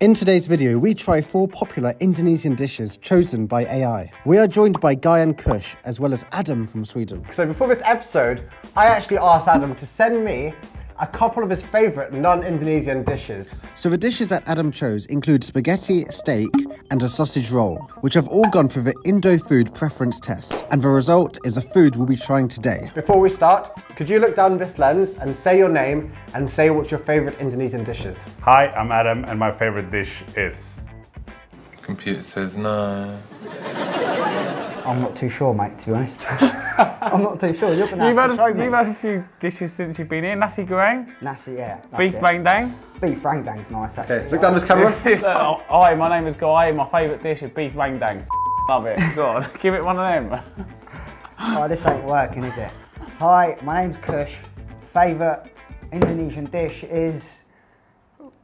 In today's video, we try four popular Indonesian dishes chosen by AI. We are joined by Guy and Kush, as well as Adam from Sweden. So before this episode, I actually asked Adam to send me a couple of his favourite non-Indonesian dishes. So the dishes that Adam chose include spaghetti, steak, and a sausage roll, which have all gone through the Indo food preference test. And the result is a food we'll be trying today. Before we start, could you look down this lens and say your name and say what's your favourite Indonesian dishes? Hi, I'm Adam, and my favorite dish is. Computer says no. I'm not too sure, mate, to be honest. I'm not too sure. You're gonna You've have had, to show a, me. you've had a few dishes since you've been here. Nasi goreng, Nasi, yeah. that's beef it. rendang. Beef rangdang's nice, actually. Okay, look down this camera. Oh, hi, my name is Guy. My favourite dish is beef rendang. Love it. Go on, give it one of them. Oh, this ain't working, is it? Hi, my name's Kush. Favourite Indonesian dish is...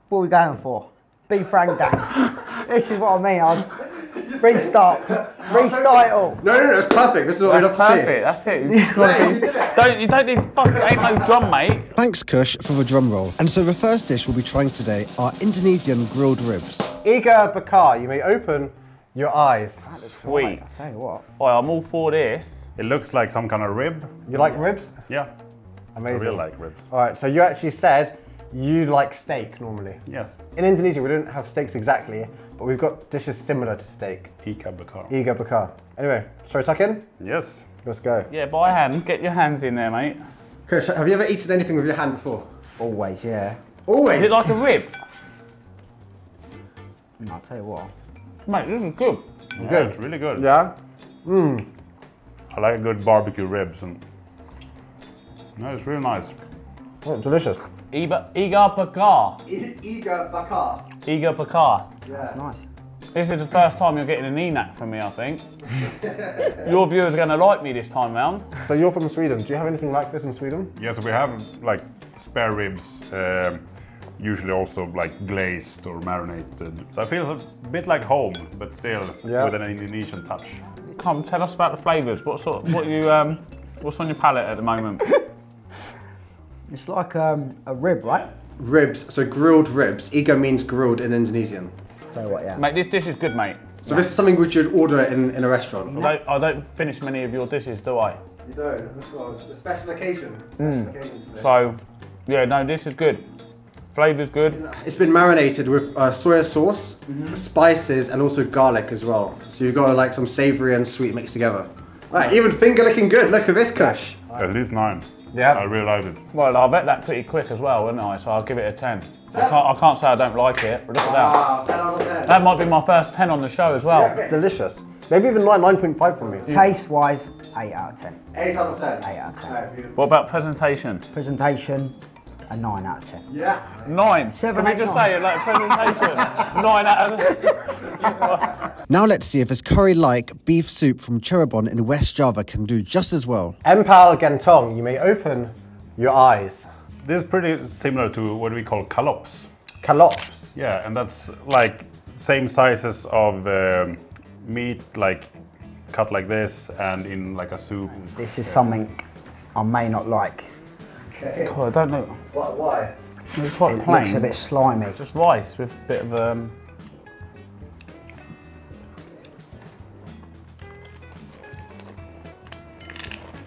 What are we going for? Beef rangdang. this is what I mean. I'll restart. Restart it all. No, no, no, it's perfect. This is what That's we love to perfect. That's it. You just want to be- don't you don't need fucking ain't no drum, mate. Thanks, Kush, for the drum roll. And so the first dish we'll be trying today are Indonesian grilled ribs. see. Iga Bakar, you may open your eyes. Sweet. I tell you what. Oh, I'm all for this. It looks like some kind of rib. You like ribs? Yeah, I Amazing. really like ribs. All right, so you actually said you like steak normally. Yes. In Indonesia, we don't have steaks exactly, but we've got dishes similar to steak. Ika bakar. Iga Bakar. Anyway, shall we tuck in? Yes. Let's go. Yeah, by hand. Get your hands in there, mate. Kush, have you ever eaten anything with your hand before? Always, yeah. Always. Is it like a rib? Mm, I'll tell you what. Mate, this is good. Yeah, it's really good. yeah. Mmm. I like good barbecue ribs and. No, it's really nice. Oh, delicious. Iga, Iga Bakar. Iga Bakar. Iga Bakar. That's nice. This is the first time you're getting an Enak from me, I think. Your viewers are going to like me this time round. So you're from Sweden. Do you have anything like this in Sweden? Yes, we have like spare ribs, um, usually also like glazed or marinated. So it feels a bit like home, but still Yeah. with an Indonesian touch. Come, tell us about the flavours. What sort? What you? Um, what's on your palate at the moment? It's like um, a rib, right? Ribs. So grilled ribs. Iga means grilled in Indonesian. So what, yeah. mate, this dish is good, mate. So this is something which you'd order in, in a restaurant. I don't, I don't finish many of your dishes, do I? You don't. Well, it's a special occasion. Special occasions today. So, yeah, no, this is good. Flavour's good. It's been marinated with uh, soya sauce, spices, and also garlic as well. So you've got like some savoury and sweet mixed together. Right, even finger looking good. Look at this, Kush. At least nine. Yeah. I really like. Well, I'll bet that pretty quick as well, wouldn't I? So I'll give it a 10. I can't, I can't say I don't like it, look at that. Wow, 10 out of 10. That might be my first 10 on the show as well. Delicious. Maybe even 9, 9.5 from me. Taste wise, 8 out of 10. 8 out of 10. 8 out of 10. Right. What about presentation? Presentation, a 9 out of 10. Yeah. Nine. Seven, Can we eight, just nine. say it like presentation? Nine out of Now let's see if this curry-like beef soup from Cirebon in West Java can do just as well. Empal Gentong, you may open your eyes. This is pretty similar to what we call kalops. Kalops. Yeah, and that's like same sizes of um, meat, like cut like this, and in like a soup. This is something I may not like. Okay. God, I don't know. What, why? It's quite It plain. looks a bit slimy. Just rice with a bit of um.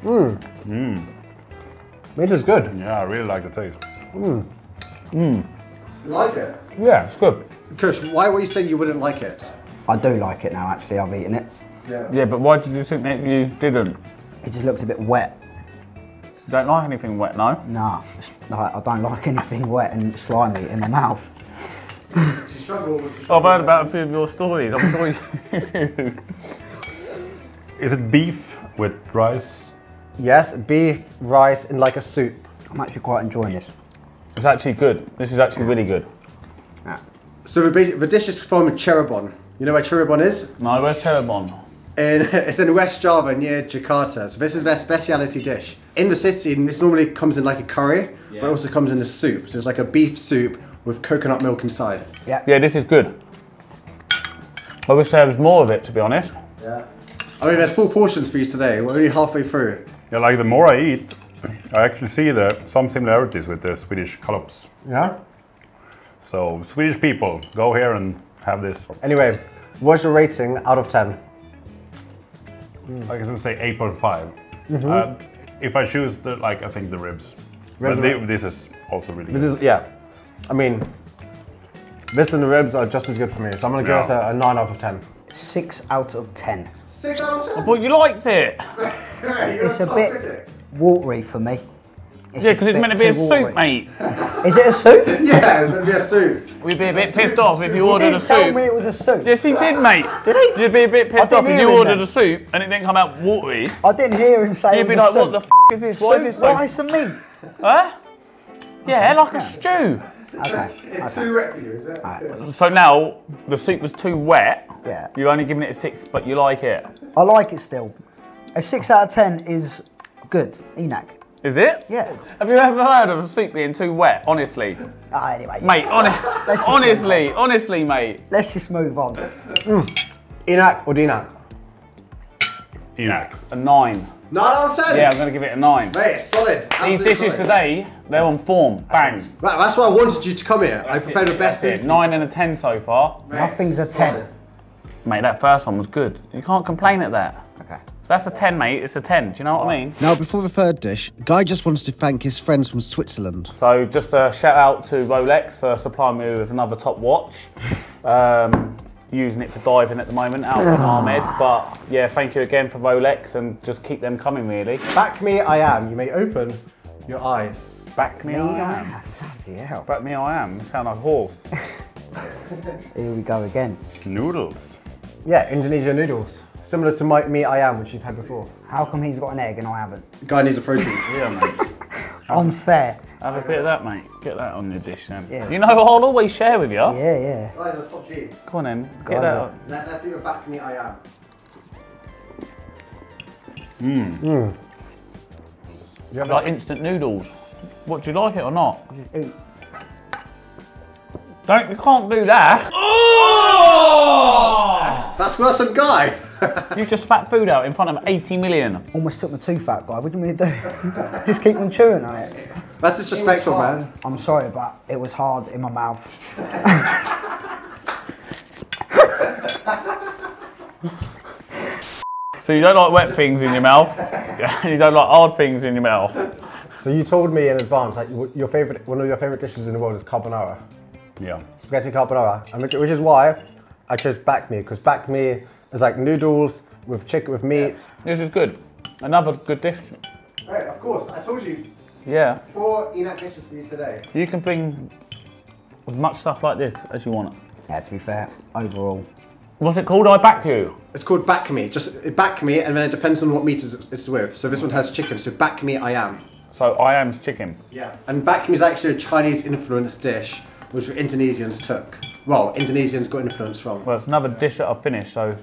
Mm. Mm. Meat is good. Yeah, I really like the taste. Mmm. You like it? Yeah, it's good. Kush, why were you saying you wouldn't like it? I do like it now, actually. I've eaten it. Yeah. Yeah, but why did you think that you didn't? It just looks a bit wet. You don't like anything wet, no? Nah, like, I don't like anything wet and slimy in my mouth. She struggled with I've heard about a few of your stories. I'm sure you. Is it beef with rice? Yes, beef, rice in like a soup. I'm actually quite enjoying this. It's actually good. This is actually really good. So the, the dish is from Cirebon. You know where Cirebon is? No, where's Cherubon? In, it's in West Java near Jakarta. So this is their speciality dish. In the city, this normally comes in like a curry, but it also comes in a soup. So it's like a beef soup with coconut milk inside. Yeah. Yeah, this is good. I wish there was more of it, to be honest. Yeah. I mean, there's four portions for you today. We're only halfway through. Yeah, like the more I eat, I actually see the some similarities with the Swedish kalops. Yeah. So Swedish people, go here and have this. Anyway, what's your rating out of 10? I guess I would say 8.5. Uh, if I choose the like, I think the ribs. Ribs but are- this is also really This good. is, yeah. I mean, this and the ribs are just as good for me. So I'm going to give Yeah. us a, a 9 out of 10. Six out of ten. 6 out of I thought you liked it. 10? It's a bit watery for me. Yeah, because it's meant to be a too soup, mate. Is it a soup? Yeah, it's going to be a soup. We'd be a bit pissed off if you He ordered a didn't tell me it was a soup. Yes, he did, mate. Did he? You'd be a bit pissed off if you ordered then. a soup and it didn't come out watery. I didn't hear him say You'd it be was like, a what the f is this? Why is this soup, so? rice and meat. Huh? Yeah, like a stew. Okay. It's too wet for you, is it? So now the soup was too wet. Yeah. You're only giving it a six, but you like it. I like it still. A six out of ten is good. Enak. Is it? Yeah. Have you ever heard of a soup being too wet? Honestly, Ah, anyway, mate. Hon- honestly, honestly, mate. let's just move on. Enak or Dinak? Enak. A nine. 9 out of 10? Yeah, I'm gonna give it a nine. Mate, it's solid. These dishes solid. today, they're on form. Bang. Right, that's why I wanted you to come here. I prepared it, the best thing. Nine and a ten so far. Mate, Nothing's a solid. 10. Mate, that first one was good. You can't complain at that. Okay. So that's a ten, mate. It's a ten. Do you know what I mean? Now, before the third dish, Guy just wants to thank his friends from Switzerland. So just a shout out to Rolex for supplying me with another top watch. Um, using it for diving at the moment out in Amed. But yeah, thank you again for Rolex and just keep them coming really. Bakmi Ayam. You may open your eyes. Bakmi Ayam. Bloody hell. Bakmi Ayam. You sound like a horse. Here we go again. Noodles. Yeah, Indonesian noodles. Similar to my, me, I am, which you've had before. How come he's got an egg and I haven't? Guy needs a protein. Yeah, mate. Unfair. Have a bit of that, mate. Get that on your dish then. Yeah. You know I'll always share with you. Yeah, yeah. Guys, are top G. Go on then. Get Go on that. then. up. Let, let's see what Bakmi Ayam. Mm. Like instant noodles. What do you like it or not? Eat. Don't you can't do that. That's worse than Guy. You just spat food out in front of 80 million. Almost took my tooth out, guy. What do you mean to do? just keep on chewing on it. That's disrespectful, man. I'm sorry, but it was hard in my mouth. So you don't like wet things in your mouth, and you don't like hard things in your mouth. So you told me in advance that you- your favorite, one of your favorite dishes in the world is carbonara, Yeah. spaghetti carbonara, which, which is why I chose bakmi because bakmi is like noodles with chicken with meat. This is good. Another good dish. Right, of course. I told you Yeah, four Enak dishes for you today. you can bring as much stuff like this as you want. Yeah, to be fair, overall. What's it called? I back you. It's called bakmi. Just bakmi, and then it depends on what meat it's, it's with. So this one has chicken. So Bakmi Ayam. So Ayam's chicken. Yeah. And bakmi is actually a Chinese influenced dish, which the Indonesians took. Well, Indonesians got influence from. Well, it's another dish that I've finished, so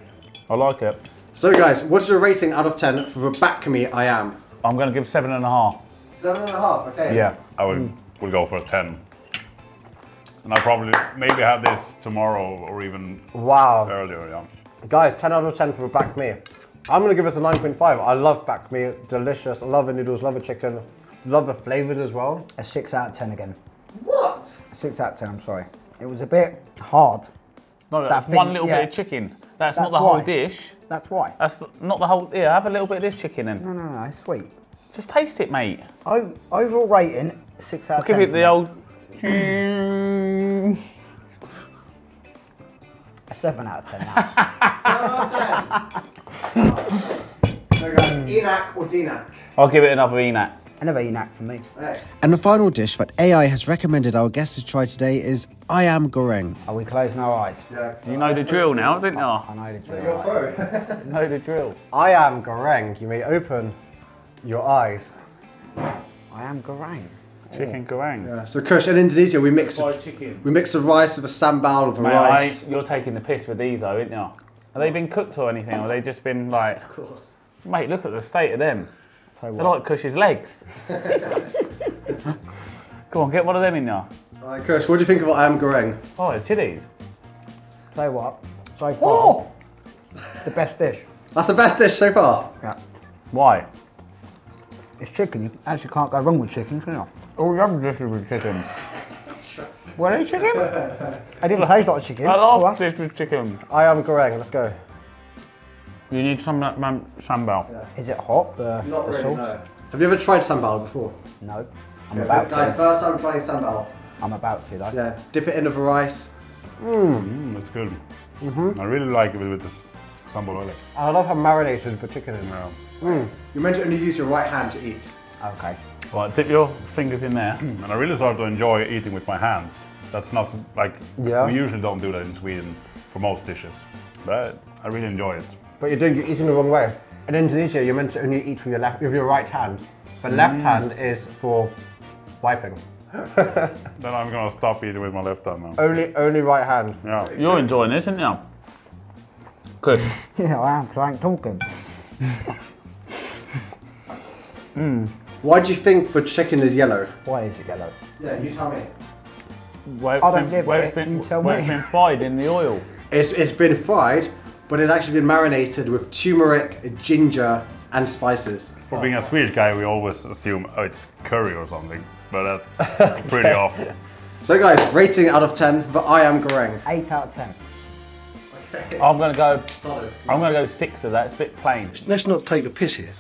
I like it. So guys, what's your rating out of ten for the Bakmi Ayam? I'm going to give seven and a half. Seven and a half. Okay. Yeah. I would would go for a 10. And I'll probably maybe have this tomorrow or even Wow. earlier, yeah. Guys, 10 out of 10 for bakmi. I'm gonna give us a 9.5. I love bakmi, delicious. I love the noodles, love the chicken, love the flavors as well. A six out of ten again. What? A six out of ten. I'm sorry. It was a bit hard. No, That one thing- little yeah. bit of chicken. That's, That's not the whole why. dish. That's why. That's not the whole. Yeah, have a little bit of this chicken then. No, no, no. It's sweet. Just taste it, mate. O- overall rating six out of Give ten. it for the me. old. a seven out of ten. now. So guys, Enak or Dinak? I'll give it another Enak. Another Enak for me. And the final dish that AI has recommended our guests to try today is Ayam goreng. Are we closing our eyes? Yeah. You know the drill now, didn't you? I know the drill. You're pro. You know the drill. Ayam Goreng. You may open your eyes. Ayam goreng. Chicken goreng. Yeah, so Kush, in Indonesia we mix Fried chicken. we mix the rice with a sambal with a Mate, rice. I, you're taking the piss with these though, aren't you? Have they been cooked or anything, or have they just been like? Of course. Mate, look at the state of them. So They're what? like Kush's legs. Go on, get one of them in there. Alright, Kush, what do you think of Ayam Goreng? Oh, it's chilies. So what? So far, Oh! the best dish. That's the best dish so far. Yeah. Why? It's chicken. You actually can't go wrong with chicken, can you? All the other dishes with chicken. Want any chicken? I didn't taste like chicken. I For love us. this with chicken. Ayam goreng. Let's go. You need some of that man- sambal. Is it hot? The, Not the really. sauce? No. Have you ever tried sambal before? No. I'm about Guys, to. first time trying sambal. I'm about to though. Yeah, dip it in with rice. Mm, it's good. Mhm. I really like it with this sambal oil. I love how marinated the chicken is. Yeah. You're meant to only use your right hand to eat. Okay. Right, dip your fingers in there. And I really start to enjoy eating with my hands. That's not like Yeah. we usually don't do that in Sweden for most dishes, but I really enjoy it. But you're doing you're eating the wrong way. In Indonesia, you're meant to only eat with your left with your right hand. The left mm. hand is for wiping. Then I'm gonna stop eating with my left hand now. Only only right hand. Yeah. You're enjoying this, aren't you? Good. Yeah, I am, 'cause I ain't talking. Hmm. Why do you think the chicken is yellow? Why is it yellow? Yeah, you tell me. Where it's I don't been, where with it's it, been, you tell where me. it's been fried in the oil. It's, it's been fried, but it's actually been marinated with turmeric, ginger, and spices. For being a Swedish guy, we always assume oh, it's curry or something, but that's pretty off. So guys, rating out of 10 for Ayam goreng. 8 out of 10. I'm gonna go. Solid. I'm gonna go six of that. It's a bit plain. Let's not take the piss here.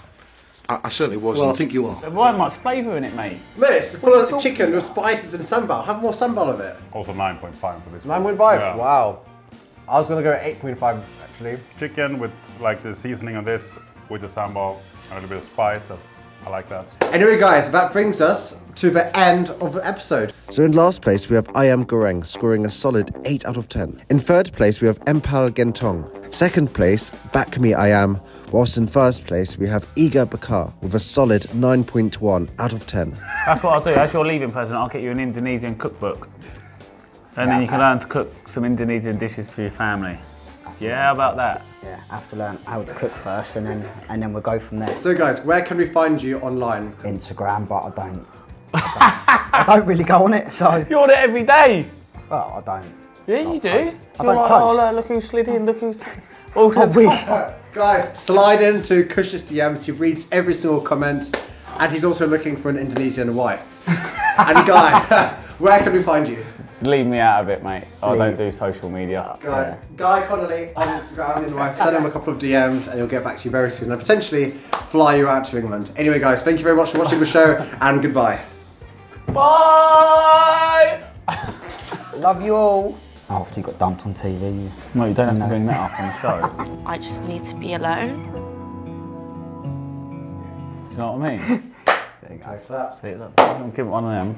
I, I certainly was, and I think you are. There weren't much flavour in it, mate. Look, it's full of chicken with spices and sambal. Have more sambal of it. Also 9.5 for this. 9.5? Yeah. Wow. I was gonna go 8.5 actually. Chicken with like the seasoning on this, with the sambal, and a little bit of spice. That's, I like that. Anyway, guys, that brings us to the end of the episode. So in last place we have Ayam Goreng scoring a solid 8 out of 10. In third place we have Empal Gentong. Second place, Bakmi Ayam. Whilst in first place we have Iga Bakar with a solid 9.1 out of 10. That's what I'll do. As your leaving present, I'll get you an Indonesian cookbook, and then you can learn to cook some Indonesian dishes for your family. Yeah, how about that? Yeah, I have to learn how to cook first and then and then we'll go from there. So, guys, where can we find you online? Instagram, but I don't. I don't, I don't really go on it, so. You're on it every day. Well, I don't. Yeah, you do. post. I You're don't like, post. oh, look, look who slid in. Look who's. All the I Guys, slide into Kush's DMs. He reads every single comment, and he's also looking for an Indonesian wife. and Guy, where can we find you? Just leave me out of it, mate. I don't do social media. Guys, Guy Connolly on Instagram, his wife. Send him a couple of DMs, and he'll get back to you very soon, and potentially fly you out to England. Anyway, guys, thank you very much for watching the show, and goodbye. Bye. Love you all. Oh, after you got dumped on TV. No, you don't have to bring that up on the show. I just need to be alone. Do you know what I mean? There you go. Claps. See, look, I'm gonna give one of them.